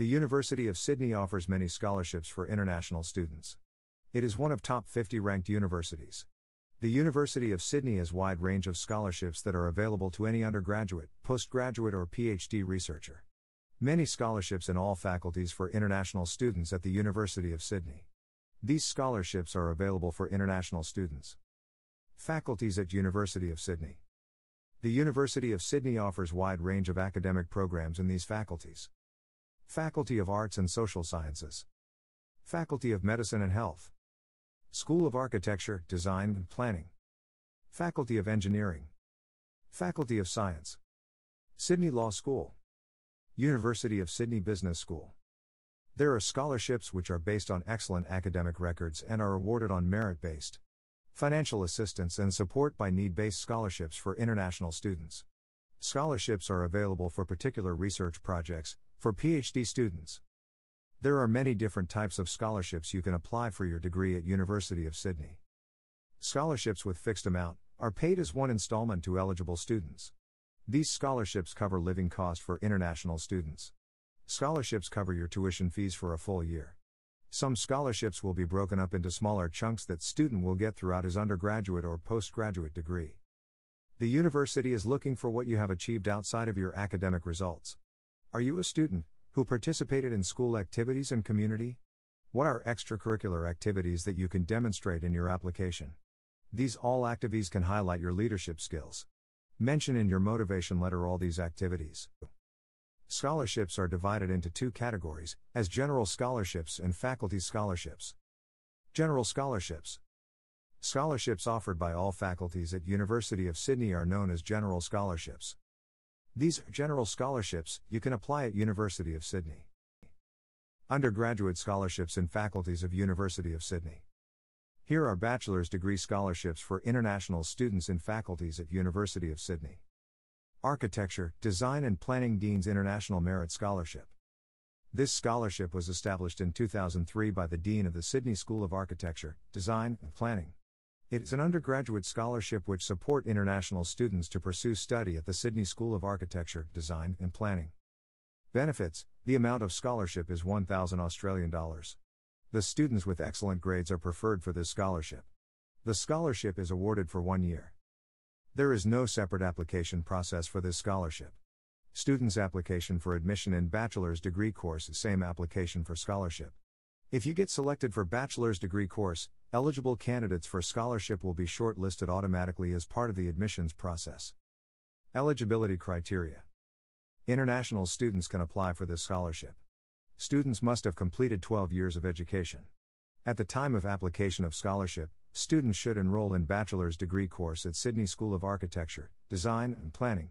The University of Sydney offers many scholarships for international students. It is one of top 50 ranked universities. The University of Sydney has wide range of scholarships that are available to any undergraduate, postgraduate or PhD researcher. Many scholarships in all faculties for international students at the University of Sydney. These scholarships are available for international students. Faculties at University of Sydney. The University of Sydney offers wide range of academic programs in these faculties. Faculty of Arts and Social Sciences. Faculty of Medicine and Health. School of Architecture, Design and Planning. Faculty of Engineering. Faculty of Science. Sydney Law School. University of Sydney Business School. There are scholarships which are based on excellent academic records and are awarded on merit based financial assistance and support by need based scholarships for international students. Scholarships are available for particular research projects, for PhD students. There are many different types of scholarships you can apply for your degree at University of Sydney. Scholarships with fixed amount are paid as one installment to eligible students. These scholarships cover living cost for international students. Scholarships cover your tuition fees for a full year. Some scholarships will be broken up into smaller chunks that student will get throughout his undergraduate or postgraduate degree. The university is looking for what you have achieved outside of your academic results. Are you a student who participated in school activities and community? What are extracurricular activities that you can demonstrate in your application? These all activities can highlight your leadership skills. Mention in your motivation letter all these activities. Scholarships are divided into two categories, as general scholarships and faculty scholarships. General scholarships. Scholarships offered by all faculties at University of Sydney are known as general scholarships. These are general scholarships you can apply at University of Sydney. Undergraduate scholarships in faculties of University of Sydney. Here are bachelor's degree scholarships for international students in faculties at University of Sydney. Architecture, Design and Planning Dean's International Merit Scholarship. This scholarship was established in 2003 by the Dean of the Sydney School of Architecture, Design and Planning. It is an undergraduate scholarship which support international students to pursue study at the Sydney School of Architecture, Design and Planning. Benefits: The amount of scholarship is 1000 Australian dollars. The students with excellent grades are preferred for this scholarship. The scholarship is awarded for one year. There is no separate application process for this scholarship. Students' application for admission in bachelor's degree course is same application for scholarship. If you get selected for bachelor's degree course, eligible candidates for scholarship will be shortlisted automatically as part of the admissions process. Eligibility criteria. International students can apply for this scholarship students must have completed 12 years of education. At the time of application of scholarship, students should enroll in bachelor's degree course at Sydney School of Architecture, Design and Planning.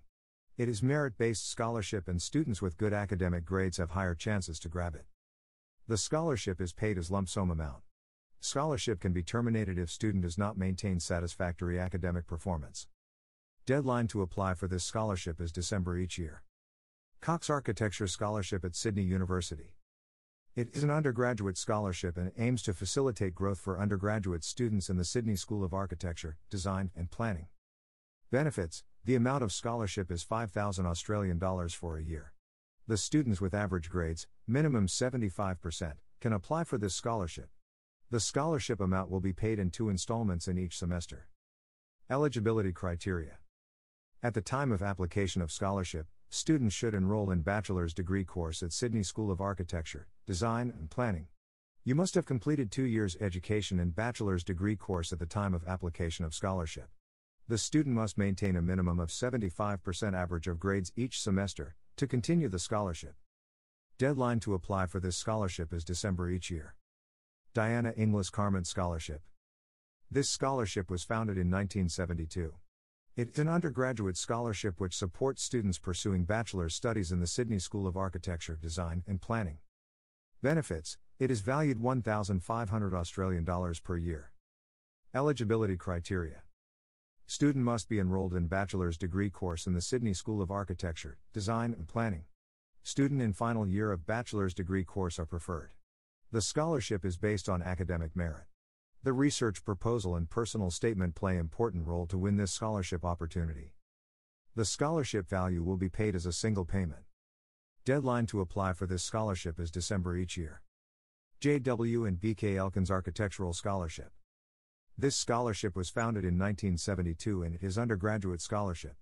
It is merit-based scholarship and students with good academic grades have higher chances to grab it. The scholarship is paid as lump sum amount. Scholarship can be terminated if student does not maintain satisfactory academic performance. Deadline to apply for this scholarship is December each year. Cox Architecture Scholarship at Sydney University. It is an undergraduate scholarship and aims to facilitate growth for undergraduate students in the Sydney School of Architecture, Design and Planning. Benefits The amount of scholarship is 5,000 Australian dollars for a year. The students with average grades, minimum 75%, can apply for this scholarship. The scholarship amount will be paid in two installments in each semester. Eligibility criteria At the time of application of scholarship, Students should enroll in bachelor's degree course at Sydney School of Architecture, Design and Planning. You must have completed 2 years education in bachelor's degree course at the time of application of scholarship. The student must maintain a minimum of 75% average of grades each semester to continue the scholarship. Deadline to apply for this scholarship is December each year. Diana Inglis Carment Scholarship. This scholarship was founded in 1972. It is an undergraduate scholarship which supports students pursuing bachelor's studies in the Sydney School of Architecture, Design and Planning. Benefits It is valued 1,500 Australian dollars per year. Eligibility criteria Student must be enrolled in bachelor's degree course in the Sydney School of Architecture, Design and Planning. Student in final year of bachelor's degree course are preferred. The scholarship is based on academic merit. The research proposal and personal statement play important role to win this scholarship opportunity. The scholarship value will be paid as a single payment. Deadline to apply for this scholarship is December each year. J.W. and B.K. Elkins Architectural Scholarship. This scholarship was founded in 1972 and it is undergraduate scholarship.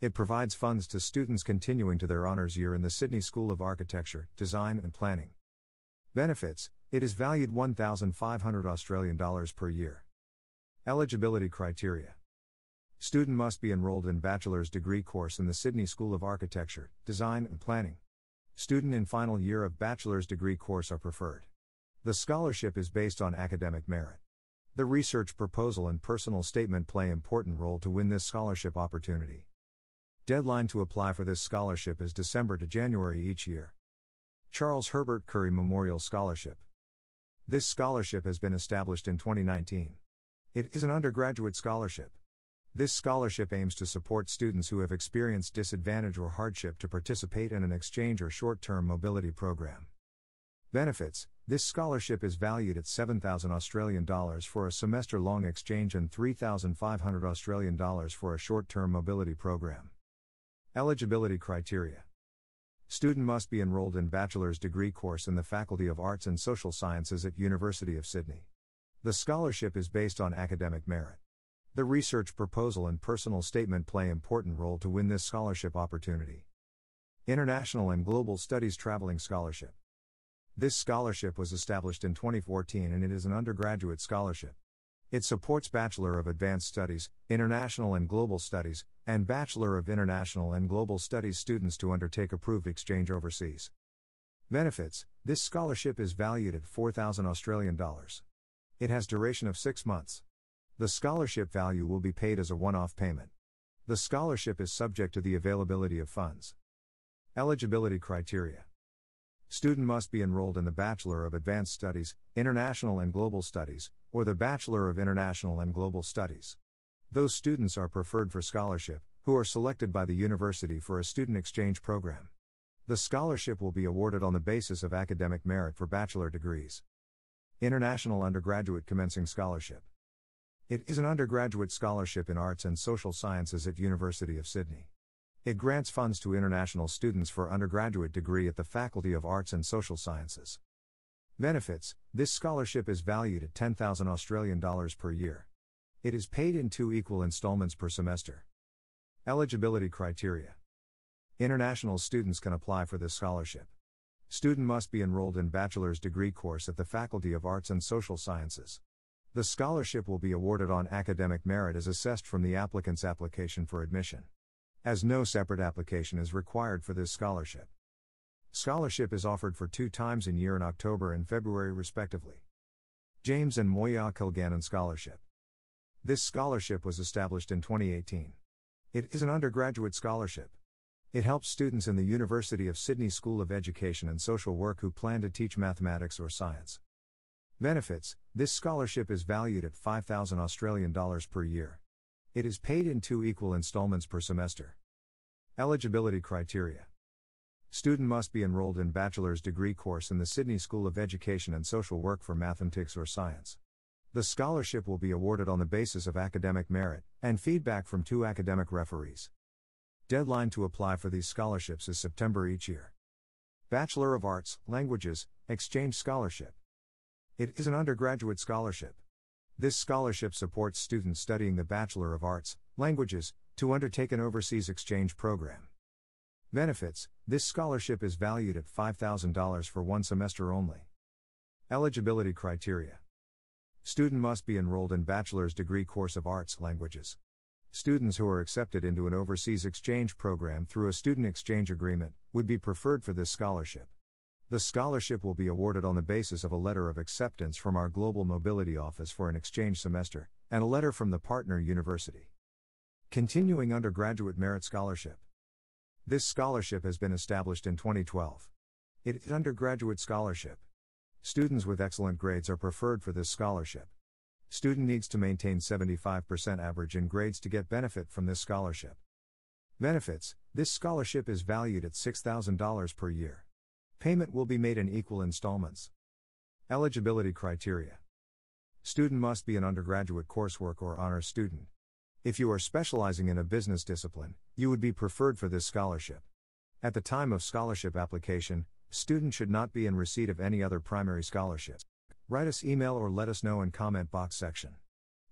It provides funds to students continuing to their honors year in the Sydney School of Architecture, Design and Planning. Benefits It is valued 1,500 Australian dollars per year. Eligibility criteria Student must be enrolled in bachelor's degree course in the Sydney School of Architecture, Design and Planning. Student in final year of bachelor's degree course are preferred. The scholarship is based on academic merit. The research proposal and personal statement play important role to win this scholarship opportunity. Deadline to apply for this scholarship is December to January each year. Charles Herbert Currey Memorial Scholarship. This scholarship has been established in 2019. It is an undergraduate scholarship. This scholarship aims to support students who have experienced disadvantage or hardship to participate in an exchange or short term mobility program. Benefits This scholarship is valued at 7,000 Australian dollars for a semester long exchange and 3,500 Australian dollars for a short term mobility program. Eligibility criteria Student must be enrolled in bachelor's degree course in the Faculty of Arts and Social Sciences at University of Sydney. The scholarship is based on academic merit. The research proposal and personal statement play important role to win this scholarship opportunity. International and Global Studies Traveling Scholarship this scholarship was established in 2014 and it is an undergraduate scholarship. It supports Bachelor of Advanced Studies, International and Global Studies, and Bachelor of International and Global Studies students to undertake approved exchange overseas. Benefits This scholarship is valued at 4,000 Australian dollars. It has duration of 6 months. The scholarship value will be paid as a one off payment. The scholarship is subject to the availability of funds. Eligibility criteria Student must be enrolled in the Bachelor of Advanced Studies, International and Global Studies, or the Bachelor of International and Global Studies. Those students are preferred for scholarship, who are selected by the university for a student exchange program. The scholarship will be awarded on the basis of academic merit for bachelor degrees. International Undergraduate Commencing Scholarship. It is an undergraduate scholarship in arts and social sciences at University of Sydney. It grants funds to international students for undergraduate degree at the Faculty of Arts and Social Sciences. Benefits This scholarship is valued at 10,000 Australian dollars per year. It is paid in two equal installments per semester. Eligibility criteria International students can apply for this scholarship. Student must be enrolled in bachelor's degree course at the Faculty of Arts and Social Sciences. The scholarship will be awarded on academic merit as assessed from the applicant's application for admission as no separate application is required for this scholarship. Scholarship is offered for two times in year in October and February respectively. James and Moya Kilgannon Scholarship. This scholarship was established in 2018. It is an undergraduate scholarship. It helps students in the University of Sydney School of Education and Social Work who plan to teach mathematics or science. Benefits This scholarship is valued at 5,000 Australian dollars per year. It is paid in two equal installments per semester. Eligibility criteria Student must be enrolled in bachelor's degree course in the Sydney School of Education and Social Work for mathematics or science. The scholarship will be awarded on the basis of academic merit and feedback from two academic referees. Deadline to apply for these scholarships is September each year. Bachelor of Arts, Languages, Exchange Scholarship. It is an undergraduate scholarship. This scholarship supports students studying the Bachelor of Arts, Languages, to undertake an overseas exchange program. Benefits This scholarship is valued at $5,000 for one semester only. Eligibility criteria Student must be enrolled in bachelor's degree course of arts languages. Students who are accepted into an overseas exchange program through a student exchange agreement would be preferred for this scholarship. The scholarship will be awarded on the basis of a letter of acceptance from our Global Mobility Office for an exchange semester, and a letter from the partner university. Continuing Undergraduate Merit Scholarship. This scholarship has been established in 2012. It is undergraduate scholarship. Students with excellent grades are preferred for this scholarship. Student needs to maintain 75% average in grades to get benefit from this scholarship. Benefits This scholarship is valued at $6,000 per year. Payment will be made in equal installments. Eligibility criteria Student must be an undergraduate coursework or honors student. If you are specializing in a business discipline, you would be preferred for this scholarship. At the time of scholarship application, student should not be in receipt of any other primary scholarship. Write us email or let us know in comment box section.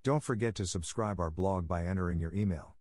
Don't forget to subscribe our blog by entering your email.